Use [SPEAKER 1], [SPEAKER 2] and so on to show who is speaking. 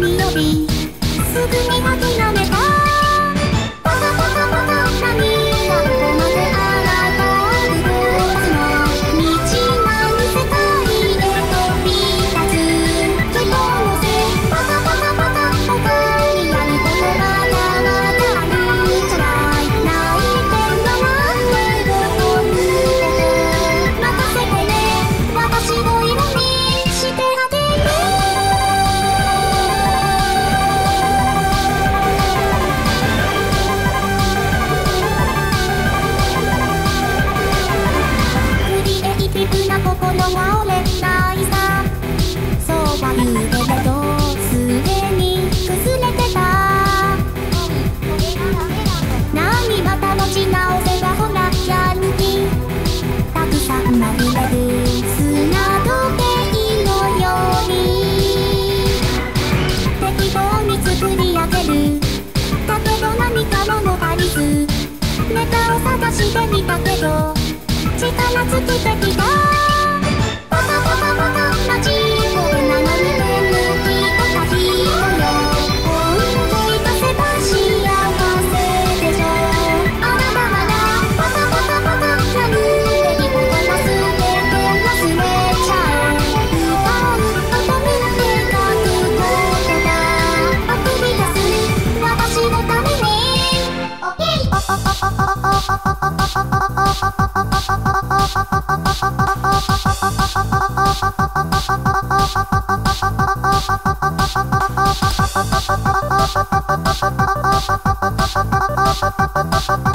[SPEAKER 1] た何かに呼び心が折れないさそうは言うけれどすでに崩れてた何また持ち直せばほらやる気たくさんまみれる砂時計のように適当に作り上げるだけど何か物足りずネタを探してみたけど力尽きてきた。Bye.